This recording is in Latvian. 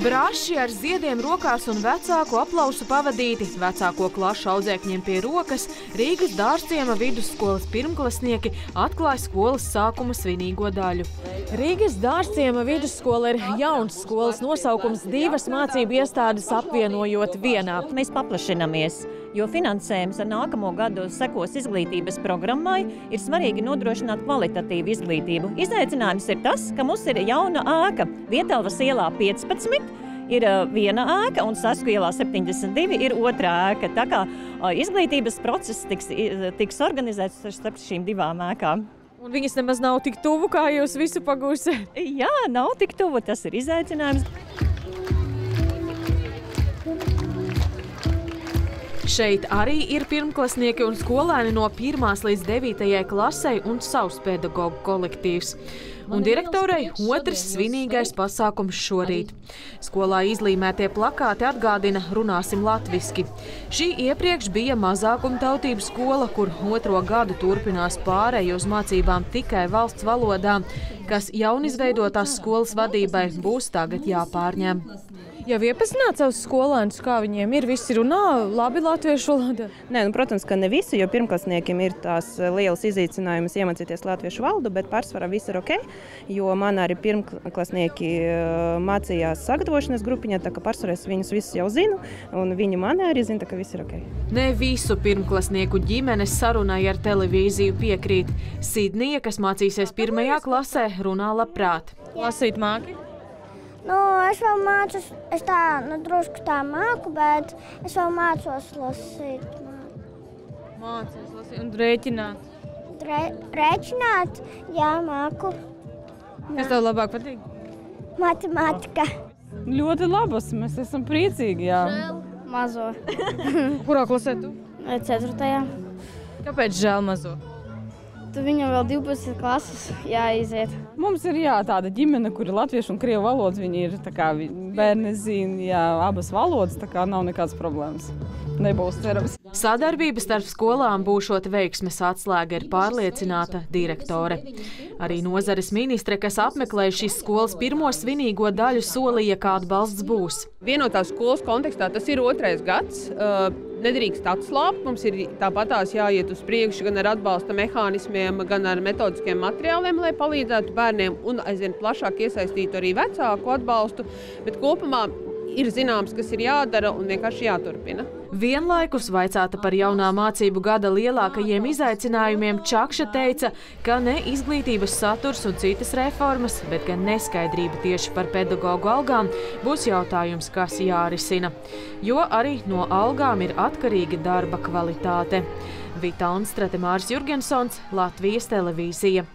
Braši ar ziediem rokās un vecāku aplausu pavadīti, vecāko klašu audzēkņiem pie rokas, Rīgas dārciema vidusskolas pirmklasnieki atklāja skolas sākuma svinīgo daļu. Rīgas dārciema vidusskola ir jauns skolas nosaukums divas mācību iestādes apvienojot vienā. Mēs paplašinamies, jo finansējums ar nākamo gadu sekos izglītības programmai, ir svarīgi nodrošināt kvalitatīvu izglītību. Izaicinājums ir tas, ka mums ir jauna ēka Vietelvas ielā 15, ir uh, viena ēka, un Sasku ielā 72 ir otrā ēka. Tā kā uh, izglītības process tiks, i- tiks organizēts starp šīm divām ēkām. Un viņas nemaz nav tik tuvu, kā jūs visu pagūsiet. Jā, nav tik tuvu, tas ir izaicinājums. Šeit arī ir pirmklasnieki un skolēni no 1. līdz 9. klasei un savs pedagoģu kolektīvs. Un direktorei otrs svinīgais pasākums šorīt. Skolā izlīmētie plakāti atgādina runāsim latviski. Šī iepriekš bija mazākumtautību skola, kur otro gadu turpinās pārēju uz mācībām tikai valsts valodā, kas jaunizveidotās skolas vadībai būs tagad jāpārņem. Jau iepazināt savus skolēnus, kā viņiem ir, visi runā labi latviešu valodā. Nē, nu, protams, ka ne visi, jo pirmklasniekiem ir tās eh, lielas izaicinājums iemācīties latviešu valodu, bet pārsvarā viss ir ok. Jo man arī pirmklasnieki eh, mācījās sagatavošanās grupiņā, tā kā pārsvarā es viņus visus jau zinu, un viņi man arī zina, tā ka viss ir ok. Ne visu pirmklasnieku ģimenes sarunai ar televīziju piekrīt. Sidnija, kas mācīsies pirmajā klasē, runā labprāt. Lasīt māki? Nu, es vēl mācos, es tā nu, drusku tā māku, bet es vēl mācos lasīt. Mācīs lasīt un rēķināt. Re, rēķināt, jā, māku. Kas tev labāk patīk? Matemātika. Ļoti labas, mēs esam priecīgi. Jā. Mazo. Kurā klasē tu? Ceturtajā. Kāpēc žēl mazo? Tu viņam vēl 12 klases jāiziet. Mums ir jā, tāda ģimene, kur ir latviešu un krievu valodas. Viņi ir tā kā bērni zina jā, abas valodas, tā kā nav nekādas problēmas. Nebūs cerams. Sadarbība starp skolām būšot veiksmes atslēga, ir pārliecināta direktore. Arī nozares ministre, kas apmeklēja šīs skolas pirmo svinīgo daļu, solīja, ka atbalsts būs. Vienotās skolas kontekstā tas ir otrais gads. Uh, Nedrīkst atslābt. Mums ir tāpatās jāiet uz priekšu gan ar atbalsta mehānismiem, gan ar metodiskiem materiāliem, lai palīdzētu bērniem un aizvien plašāk iesaistītu arī vecāku atbalstu. Bet kopumā ir zināms, kas ir jādara un vienkārši jāturpina. Vienlaikus vaicāta par jaunā mācību gada lielākajiem izaicinājumiem, Čakša teica, ka ne izglītības saturs un citas reformas, bet gan neskaidrība tieši par pedagoģu algām būs jautājums, kas jārisina. Jo arī no algām ir atkarīga darba kvalitāte. Vita Anstrate, Māris Jurgensons, Latvijas televīzija.